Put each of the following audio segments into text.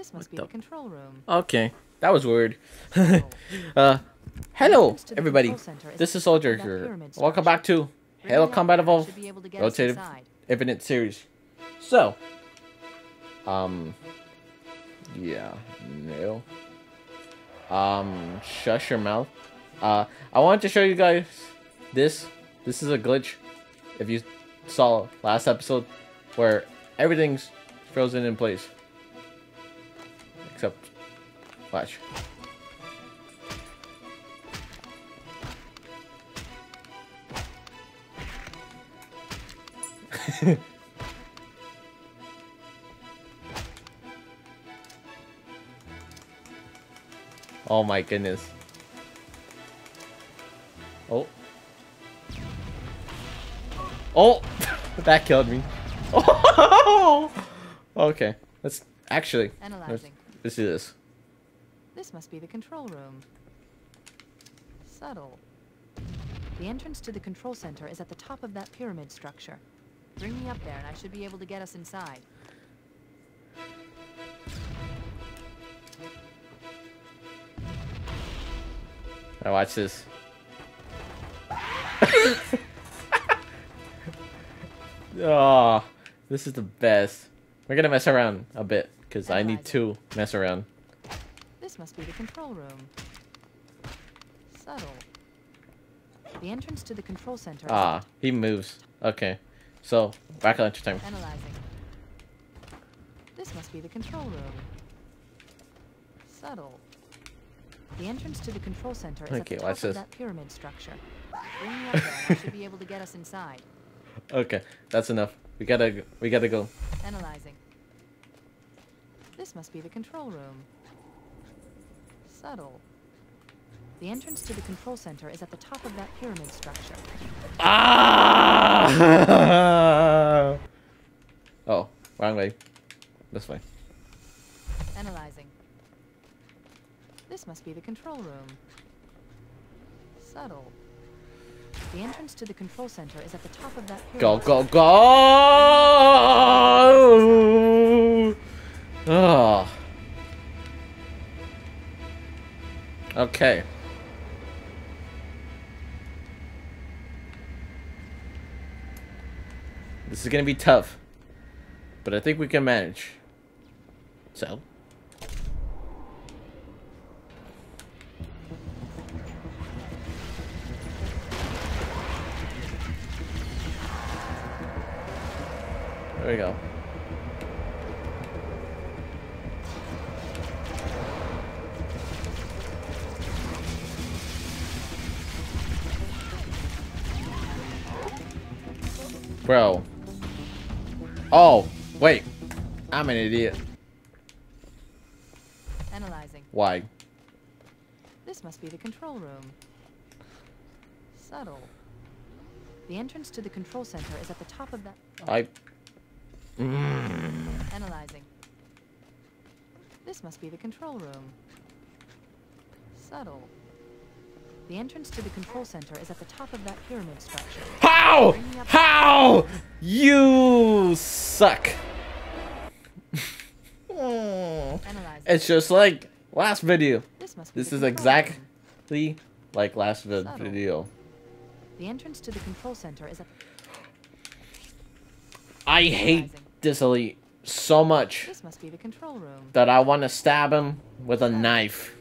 This must What be the- the control room. Okay, that was weird. Uh, hello, entrance to the everybody. control center is This is the top of Soldier here. Welcome back to Halo Combat Evolved should be able to get us Rotative. Infinite Series. So, um, yeah, no. Um, shush your mouth. Uh, I wanted to show you guys this. This is a glitch. If you saw last episode, where everything's frozen in place, watch. Oh my goodness. Oh. Oh! that killed me. Oh! Okay. Let's actually let's, Analyzing. let's do this. This must be the control room. Subtle. The entrance to the control center is at the top of that pyramid structure. Bring me up there and I should be able to get us inside. Now watch this. oh, this is the best. We're gonna mess around a bit because I need to mess around. Must be the control room. Subtle. The entrance to the control center Ah, he moves. Okay, so back at lunch time. Analyzing. This must be the control room. Subtle. The entrance to the control center is at Okay, the watch top of that pyramid structure. Up there I should be able to get us inside. Okay, that's enough. We gotta we gotta go. Analyzing. This must be the control room. Subtle. The entrance to the control center is at the top of that pyramid structure. Ah! oh, wrong way. This way. Analyzing. This must be the control room. Subtle. The entrance to the control center is at the top of that Go, pyramid. go, go! Oh. Okay. This is gonna be tough, but I think we can manage. So. There we go. Bro. Oh, wait. I'm an idiot. Analyzing. Why? This must be the control room. Subtle. The entrance to the control center is at the top of that. I. Mm. Analyzing. This must be the control room. Subtle. The entrance to the control center is at the top of that pyramid structure. How? How? You suck. Hmm. Analyzing. it's just like last video. This must be This is exactly like last Subtle. video. The entrance to the control center is at I hate this elite so much This must be the control room. that I want to stab him with a knife.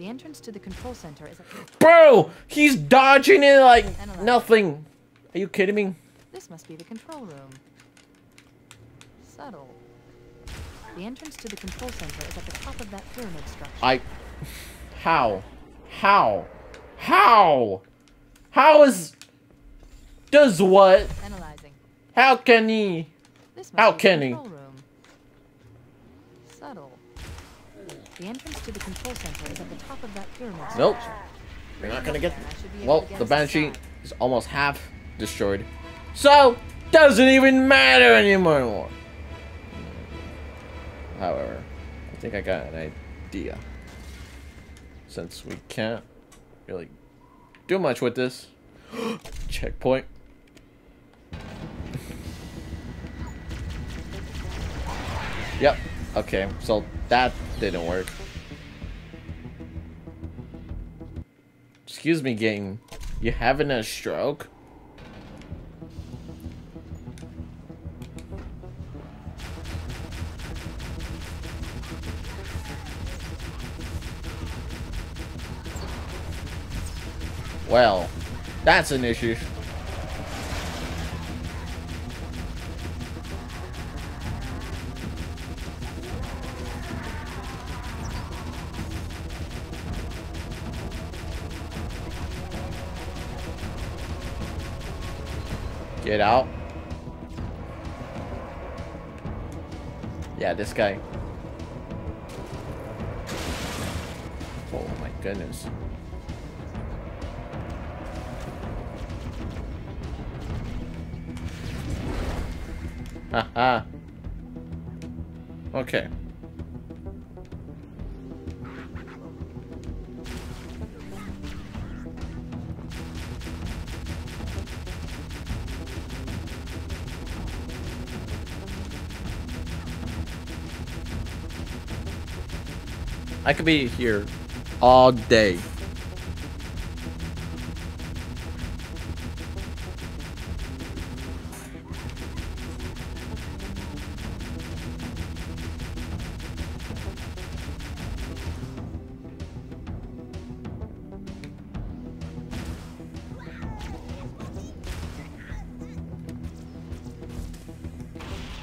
The entrance to the control center is at Bro, he's dodging it like nothing. Are you kidding me? This must be the control room. Subtle. The entrance to the control center is at the top of that pyramid structure. I. How? How? How? How is. Does what? Analyzing. How can he? How can he? room. The entrance to the control center is at the top of that pyramid Nope. structure. You're not gonna get. I should be able Well, the Banshee is almost half destroyed. So, doesn't even matter anymore. However, I think I got an idea. Since we can't really do much with this. Checkpoint. Yep. Okay, so that didn't work. Excuse me, game. You having a stroke? Well, that's an issue. Get out. Yeah, this guy. Oh my goodness. Haha. okay. I could be here all day.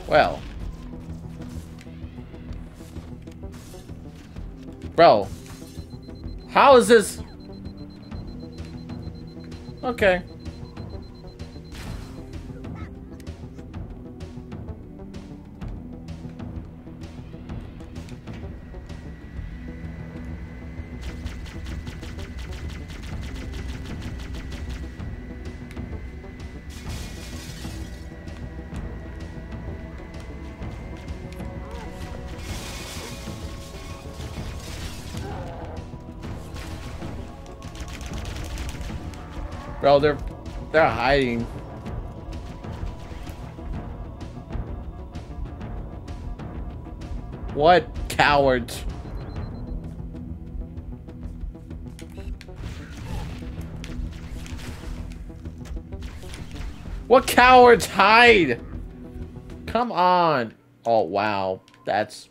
Well. Bro. How is this? Okay. Bro, they're they're hiding. What cowards? What cowards hide? Come on. Oh, wow. That's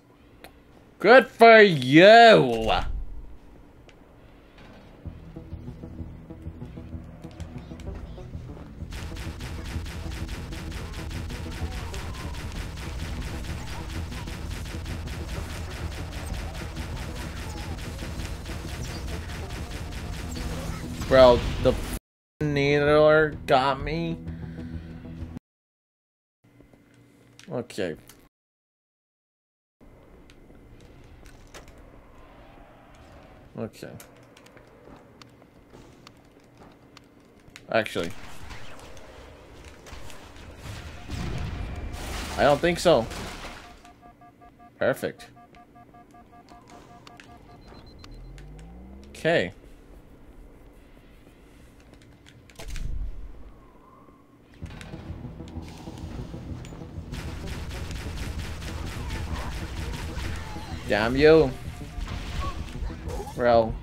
good for you. Bro, the needler got me. Okay. Okay. Actually. I don't think so. Perfect. Okay. Damn you. Bro.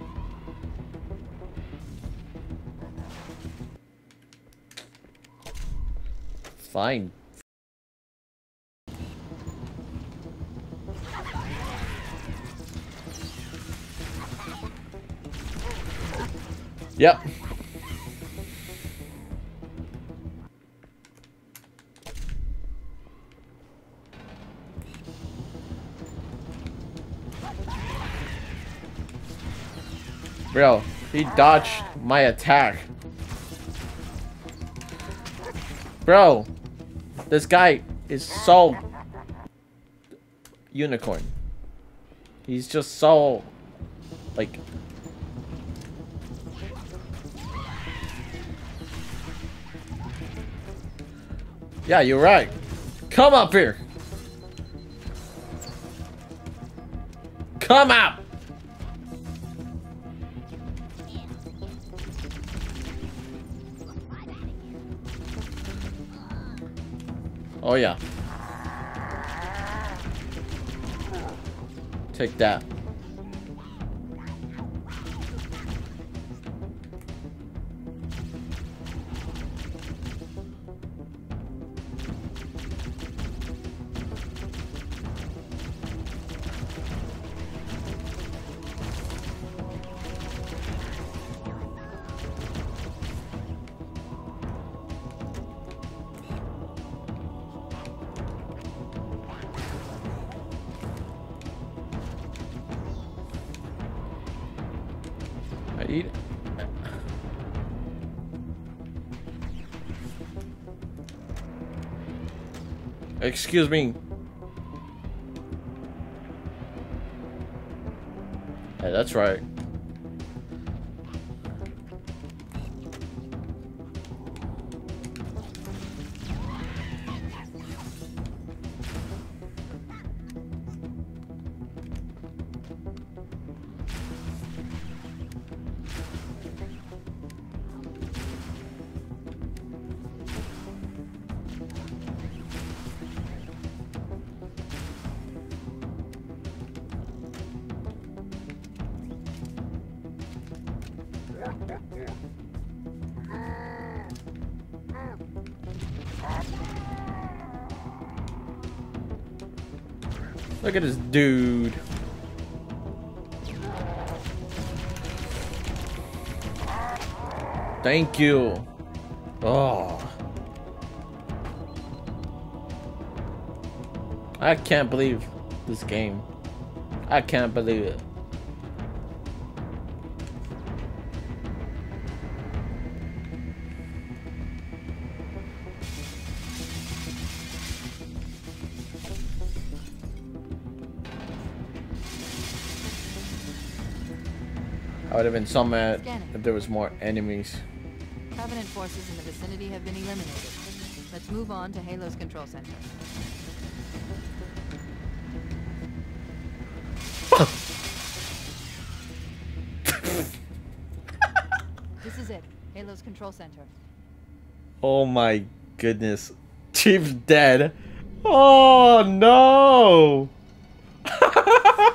Fine. Yep. Bro, he dodged my attack. Bro, this guy is so unicorn. He's just so like Yeah, you're right. Come up here. Come out. Oh, yeah. Take that. Excuse me. Hey, that's right. Look at this dude. Thank you. Oh. I can't believe this game. I can't believe it. Would have been so mad Scanning. if there was more enemies. Covenant forces in the vicinity have been eliminated. Let's move on to Halo's control center. this is it. Halo's control center. Oh my goodness. Chief's dead. Oh no.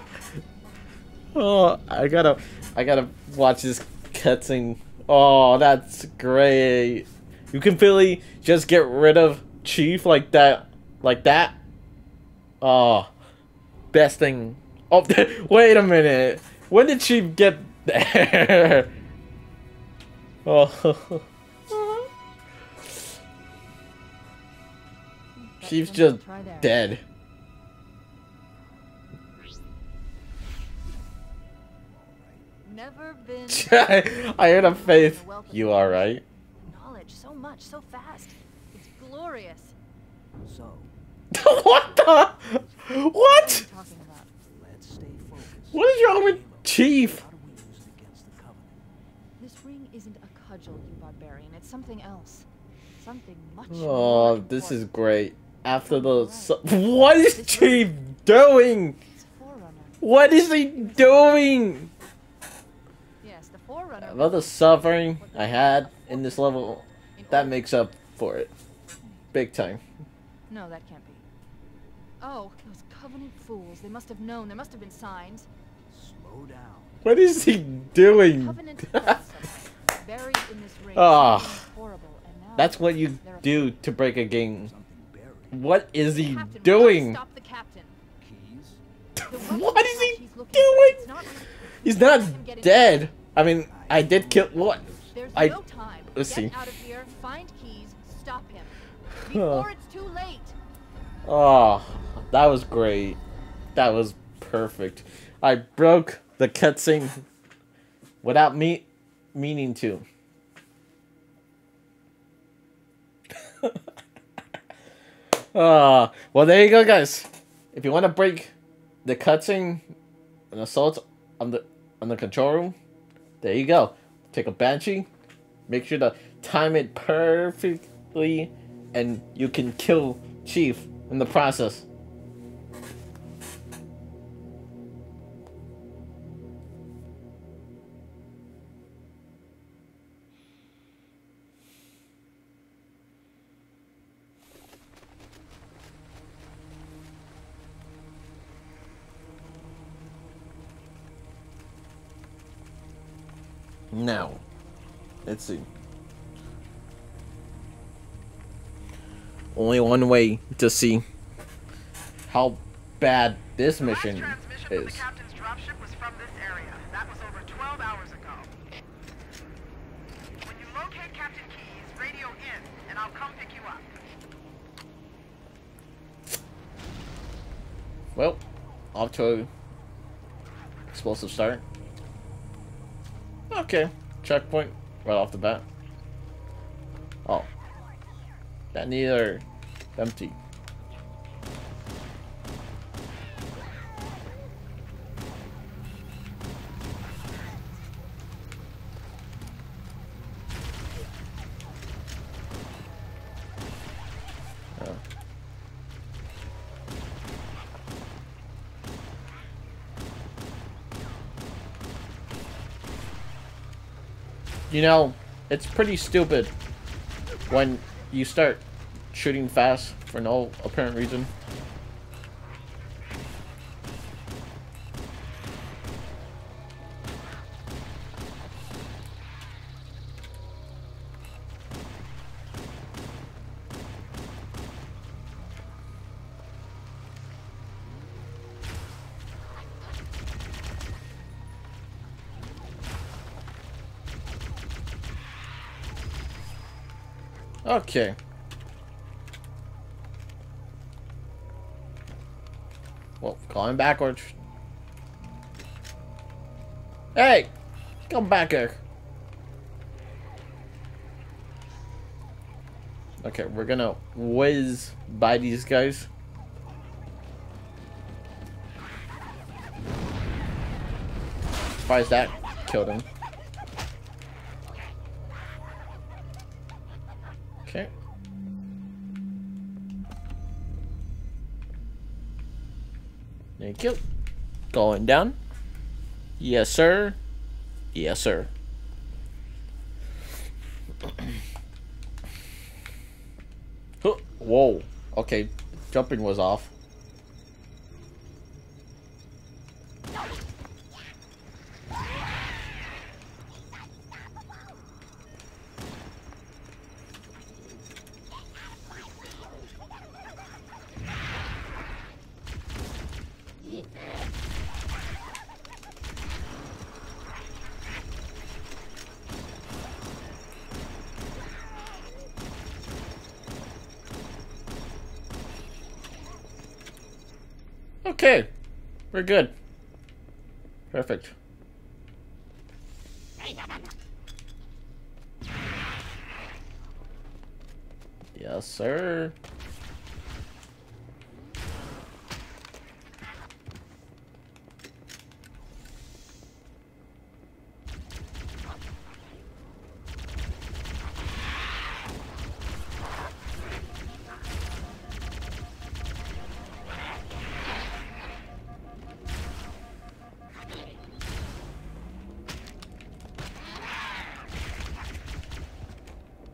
oh, I gotta, I gotta watch this cutscene. Oh, that's great. You can really just get rid of Chief like that, like that. Oh, best thing. Oh, wait a minute. When did Chief get there? Oh. Chief's just will try there. dead. I heard a faith. You alright? knowledge so much so fast. It's glorious. So, what the? What are you What? talking about? let's stay focused. What is wrong with Chief? How do we use it against the Covenant? This ring isn't a cudgel, you barbarian. It's something else. Something much Oh, this is great. After the what is Chief doing? What is he doing? Yes, the About the suffering I had in this level, that makes up for it, big time. No, that can't be. Oh, those Covenant fools. They must have known. There must have been signs. Slow down. What is he doing? Covenant death something buried in this ring. Ah. Something horrible. And now That's what you do to break a game. What is he Captain, doing? Stop the captain. Keyes? What is he doing? for, it's not- He's not dead. I mean, I did kill what? There's I- no time. let's Get see. out of here. Find Keyes. Stop him. Before it's too late. Oh, that was great. That was perfect. I broke the cutscene without me meaning to. Ah, well there you go, guys. If you want to break the cutscene, an assault on the on the control room, there you go. Take a banshee, make sure to time it perfectly, and you can kill Chief in the process. Now, let's see. Only one way to see how bad this mission is. from the captain's dropship was from this area. That was over 12 hours ago. When you locate Captain Keyes, radio in, and I'll come pick you up. Well, off to a explosive start. Okay, checkpoint right off the bat. Oh, that neither empty. You know, it's pretty stupid when you start shooting fast for no apparent reason. Okay. Well, going backwards. Hey! Come back here. Okay, we're gonna whiz by these guys. Surprised that killed him. Thank you. Going down. Yes, sir. Yes, sir. Whoa. Okay. Jumping was off. Okay. We're good. Perfect. Yes, sir.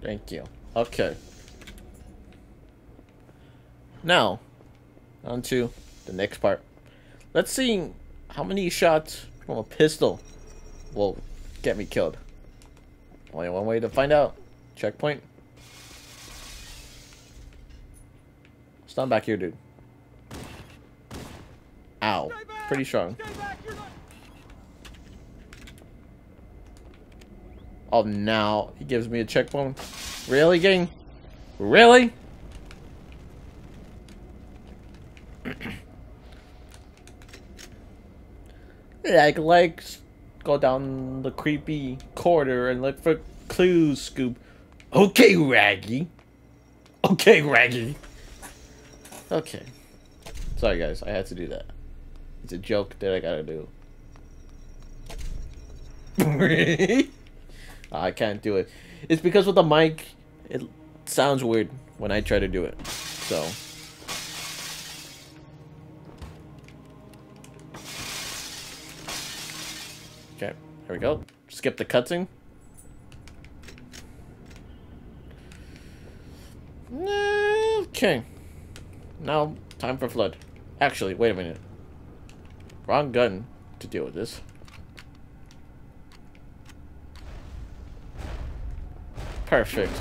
Thank you. Okay. Now, on to the next part. Let's see how many shots from a pistol will get me killed. Only one way to find out. Checkpoint. Stand back here, dude. Ow. Pretty strong. Oh, now he gives me a checkpoint. Really, gang? Really? like, like, go down the creepy corridor and look for clues, Scoop. Okay, Raggy. Okay, Raggy. Okay. Sorry, guys. I had to do that. It's a joke that I gotta do. I can't do it. It's because with the mic, it sounds weird when I try to do it. So. Okay, here we go. Skip the cutscene. Okay. Now, time for Flood. Actually, wait a minute. Wrong gun to deal with this. Perfect.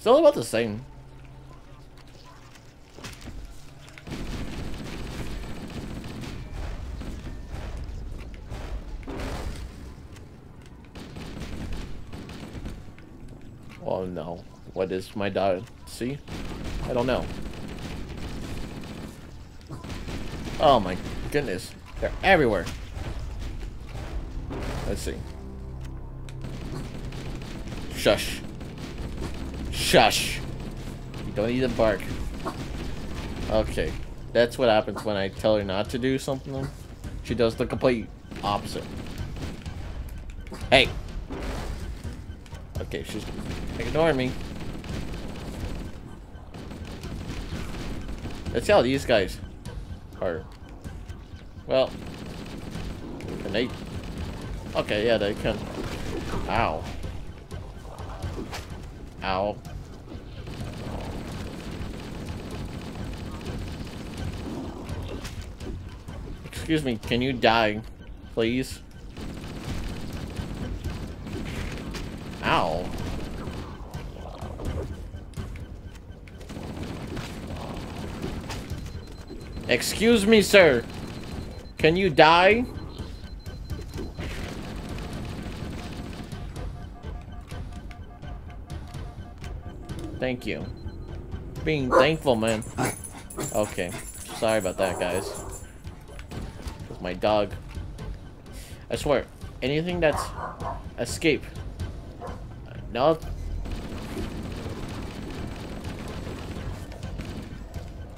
Still about the same. Oh no. What is my dog? See? I don't know. Oh my goodness. They're everywhere. Let's see. Shush. Shush. You don't need to bark. Okay. That's what happens when I tell her not to do something. She does the complete opposite. Hey. Okay, she's ignoring me. Let's how these guys are. Well, can they? Okay, yeah, they can. Ow. Ow. Excuse me, can you die, please? Ow. Excuse me, sir. Can you die? Thank you. Being thankful, man. Okay. Sorry about that, guys. With my dog. I swear, anything that's escape. No.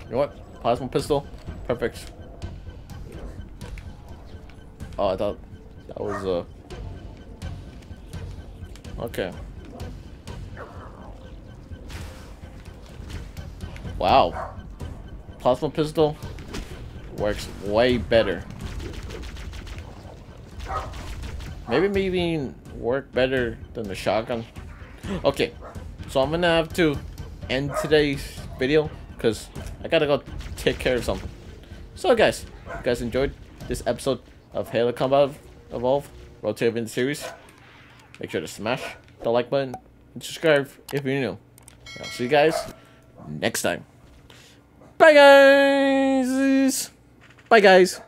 You know what? Plasma pistol. Perfect. Oh, I thought that was uh Okay. Wow. Plasma pistol works way better. Maybe maybe work better than the shotgun. Okay, so I'm gonna have to end today's video because I gotta go take care of something. So guys, you guys enjoyed this episode of Halo Combat Evolve Road to Series, make sure to smash the like button and subscribe if you're new. I'll see you guys next time. Bye guys! Bye guys!